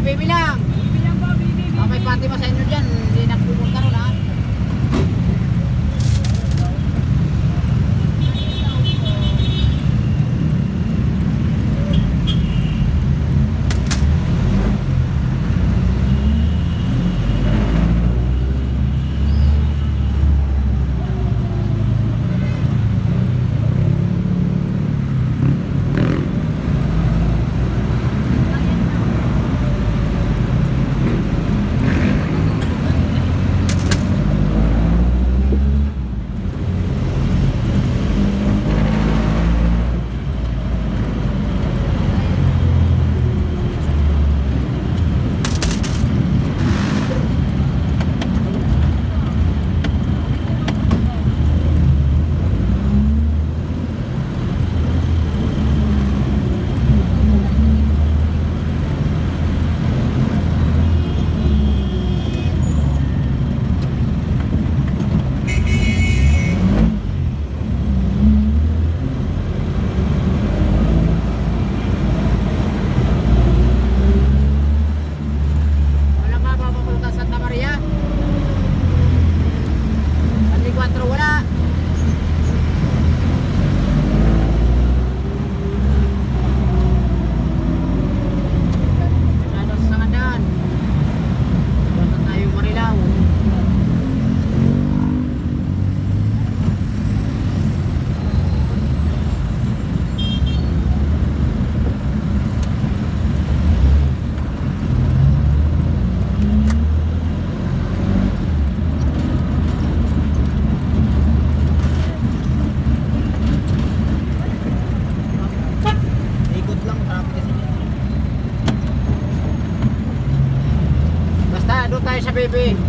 baby lang. Baby lang po, baby. baby. Okay, pati pa sa inyo dyan. Hindi na baby.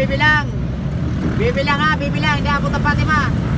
Bibilang. Bibilang ha, bibilang. Hindi abot ang Fatima.